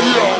yeah.